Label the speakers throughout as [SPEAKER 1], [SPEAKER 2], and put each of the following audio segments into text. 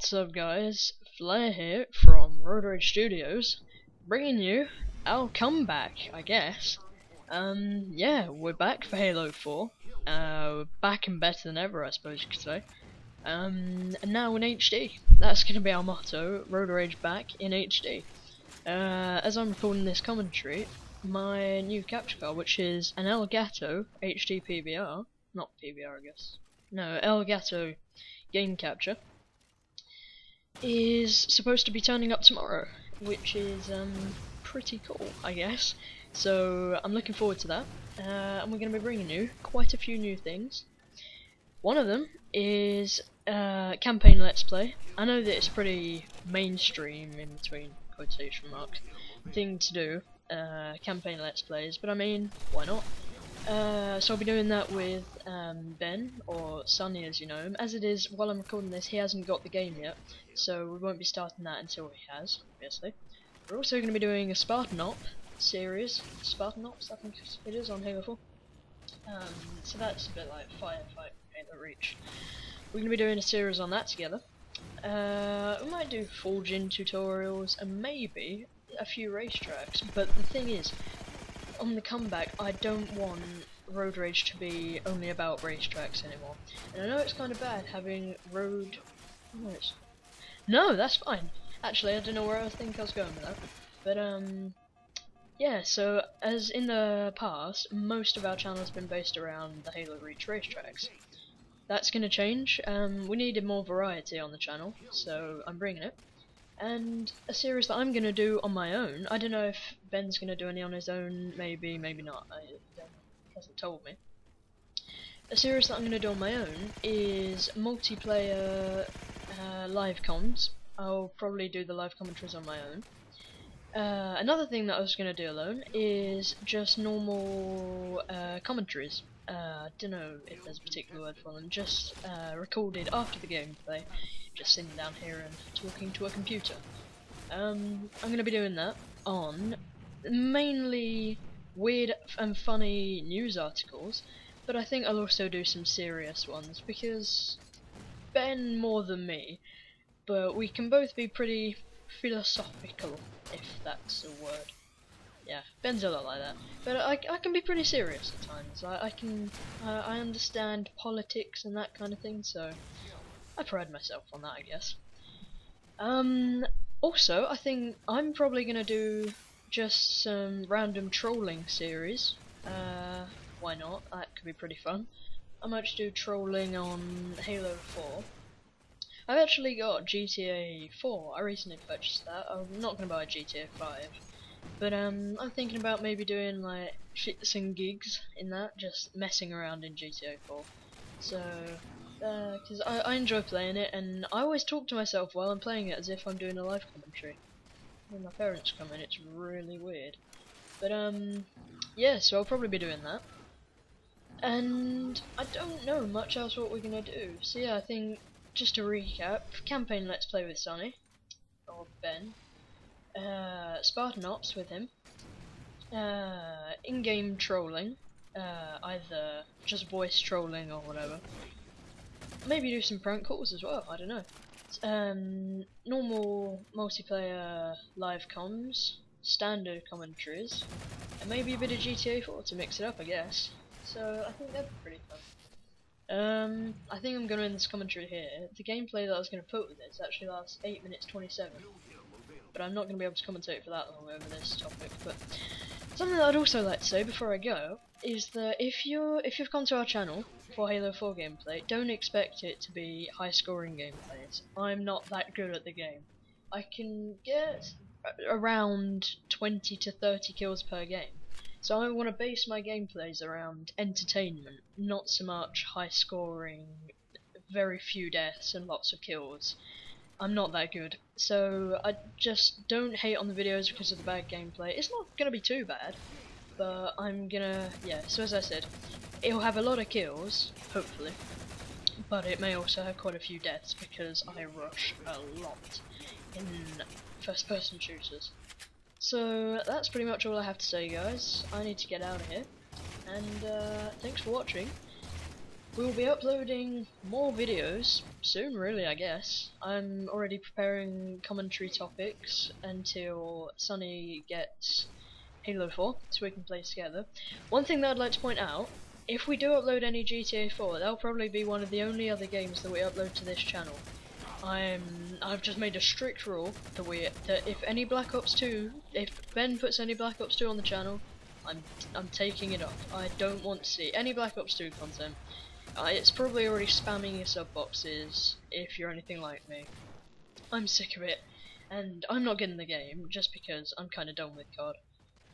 [SPEAKER 1] What's up guys, Flare here from Road Rage Studios, bringing you our comeback, I guess. Um, yeah, we're back for Halo 4, uh, we're back and better than ever I suppose you could say. Um, and now in HD, that's to be our motto, Road Rage back in HD. Uh, as I'm recording this commentary, my new capture card, which is an Elgato HD PVR, not PVR I guess, no, Elgato game capture, is supposed to be turning up tomorrow, which is um, pretty cool, I guess. So I'm looking forward to that, uh, and we're going to be bringing you quite a few new things. One of them is uh, campaign let's play. I know that it's pretty mainstream in between quotation marks thing to do, uh, campaign let's plays, but I mean, why not? Uh, so I'll be doing that with um, Ben, or Sunny as you know him. As it is, while I'm recording this, he hasn't got the game yet, so we won't be starting that until he has, obviously. We're also going to be doing a Spartan Op series, Spartan Ops I think it is on Halo 4. Um, so that's a bit like Firefight Halo Reach. We're going to be doing a series on that together. Uh, we might do forging tutorials and maybe a few racetracks, but the thing is, on the comeback, I don't want Road Rage to be only about racetracks anymore. And I know it's kind of bad having road... No, no, that's fine. Actually, I don't know where I think I was going with that. But, um... Yeah, so, as in the past, most of our channel has been based around the Halo Reach racetracks. That's going to change. Um, we needed more variety on the channel, so I'm bringing it and a series that I'm gonna do on my own. I don't know if Ben's gonna do any on his own, maybe, maybe not. I, he hasn't told me. A series that I'm gonna do on my own is multiplayer uh, live comms. I'll probably do the live commentaries on my own. Uh, another thing that I was going to do alone is just normal uh, commentaries. Uh, I don't know if there's a particular word for them, just uh, recorded after the gameplay just sitting down here and talking to a computer. Um, I'm going to be doing that on mainly weird and funny news articles, but I think I'll also do some serious ones because Ben more than me, but we can both be pretty philosophical, if that's a word. Yeah, Ben's a lot like that, but I, I can be pretty serious at times. I, I can uh, I understand politics and that kind of thing, so I pride myself on that, I guess. Um, also, I think I'm probably gonna do just some random trolling series. Uh, why not? That could be pretty fun. I might just do trolling on Halo 4. I've actually got GTA 4. I recently purchased that. I'm not gonna buy GTA 5. But um, I'm thinking about maybe doing like shits and gigs in that, just messing around in GTA 4. So because uh, I, I enjoy playing it, and I always talk to myself while I'm playing it as if I'm doing a live commentary. When my parents come in, it's really weird. But um, yeah, so I'll probably be doing that. And I don't know much else what we're gonna do. So yeah, I think just to recap: campaign Let's Play with Sonny or Ben, uh, Spartan Ops with him, uh, in-game trolling, uh, either just voice trolling or whatever, maybe do some prank calls as well. I don't know. Um, normal multiplayer live comms, standard commentaries, and maybe a bit of GTA 4 to mix it up, I guess. So I think be pretty fun. Um, I think I'm going to end this commentary here. The gameplay that I was going to put with it actually lasts 8 minutes 27. But I'm not going to be able to commentate for that long over this topic. But something that I'd also like to say before I go is that if you if you've come to our channel for Halo 4 gameplay, don't expect it to be high scoring gameplays. I'm not that good at the game. I can get around 20 to 30 kills per game. So I want to base my gameplays around entertainment, not so much high scoring, very few deaths and lots of kills. I'm not that good. So I just don't hate on the videos because of the bad gameplay. It's not going to be too bad but I'm gonna, yeah, so as I said, it'll have a lot of kills, hopefully, but it may also have quite a few deaths because I rush a lot in first person shooters. So that's pretty much all I have to say guys, I need to get out of here, and uh, thanks for watching, we'll be uploading more videos soon, really, I guess. I'm already preparing commentary topics until Sunny gets Halo 4, so we can play together. One thing that I'd like to point out, if we do upload any GTA 4, that'll probably be one of the only other games that we upload to this channel. I'm I've just made a strict rule that we that if any Black Ops 2, if Ben puts any Black Ops 2 on the channel, I'm I'm taking it off. I don't want to see any Black Ops 2 content. Uh, it's probably already spamming your sub boxes if you're anything like me. I'm sick of it, and I'm not getting the game just because I'm kind of done with COD.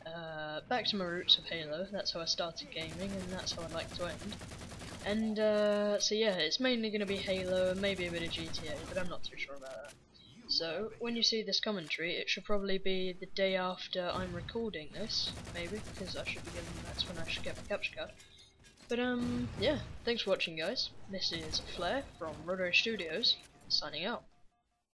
[SPEAKER 1] Uh, back to my roots of Halo. That's how I started gaming, and that's how I'd like to end. And uh, so yeah, it's mainly going to be Halo, maybe a bit of GTA, but I'm not too sure about that. So, when you see this commentary, it should probably be the day after I'm recording this, maybe, because I should be getting, that's when I should get my capture card. But um, yeah, thanks for watching guys. This is Flare from Road Rage Studios, signing out.